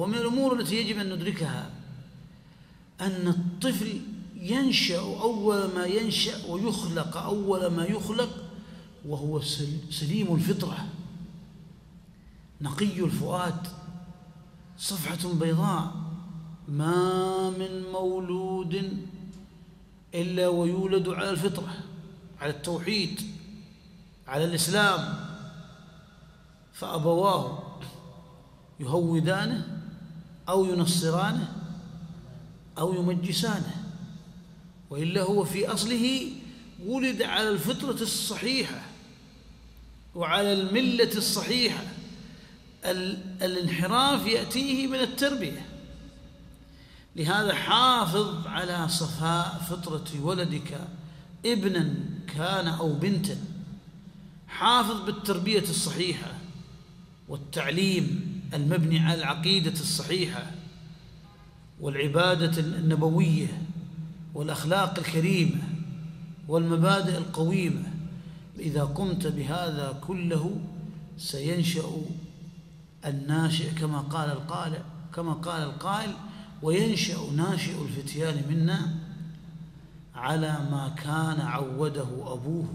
ومن الأمور التي يجب أن ندركها أن الطفل ينشأ أول ما ينشأ ويخلق أول ما يخلق وهو سليم الفطرة نقي الفؤاد صفحة بيضاء ما من مولود إلا ويولد على الفطرة على التوحيد على الإسلام فأبواه يهودانه أو ينصرانه أو يمجسانه وإلا هو في أصله ولد على الفطرة الصحيحة وعلى الملة الصحيحة. الانحراف يأتيه من التربية. لهذا حافظ على صفاء فطرة ولدك ابنا كان أو بنتا. حافظ بالتربية الصحيحة والتعليم المبني على العقيدة الصحيحة والعبادة النبوية والأخلاق الكريمة والمبادئ القويمة. إذا قمت بهذا كله سينشأ الناشئ كما قال القائل كما قال القائل وينشأ ناشئ الفتيان منا على ما كان عوده أبوه.